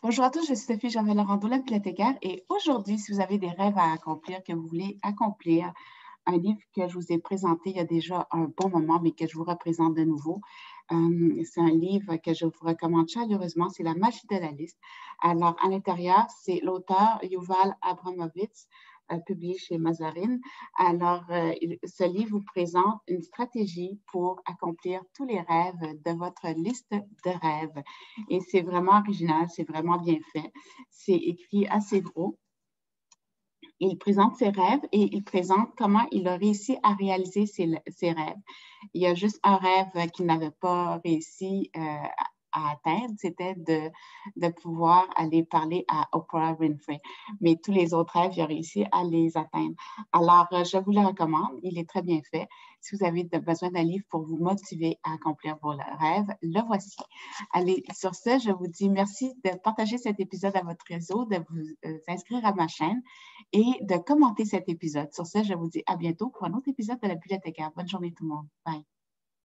Bonjour à tous, je suis Sophie Gervais Laurando, la bibliothécaire, et aujourd'hui, si vous avez des rêves à accomplir, que vous voulez accomplir, un livre que je vous ai présenté il y a déjà un bon moment, mais que je vous représente de nouveau. Euh, c'est un livre que je vous recommande chaleureusement, c'est La magie de la liste. Alors, à l'intérieur, c'est l'auteur Yuval Abramovitz, publié chez Mazarine. Alors, euh, ce livre vous présente une stratégie pour accomplir tous les rêves de votre liste de rêves. Et c'est vraiment original, c'est vraiment bien fait. C'est écrit assez gros. Il présente ses rêves et il présente comment il a réussi à réaliser ses, rêves. Il y a juste un rêve qu'il n'avait pas réussi euh, c'était de, de pouvoir aller parler à Oprah Winfrey. Mais tous les autres rêves, j'ai réussi à les atteindre. Alors, euh, je vous le recommande. Il est très bien fait. Si vous avez besoin d'un livre pour vous motiver à accomplir vos rêves, le voici. Allez, sur ce, je vous dis merci de partager cet épisode à votre réseau, de vous euh, inscrire à ma chaîne et de commenter cet épisode. Sur ce, je vous dis à bientôt pour un autre épisode de la bibliothécaire. Bonne journée tout le monde. Bye.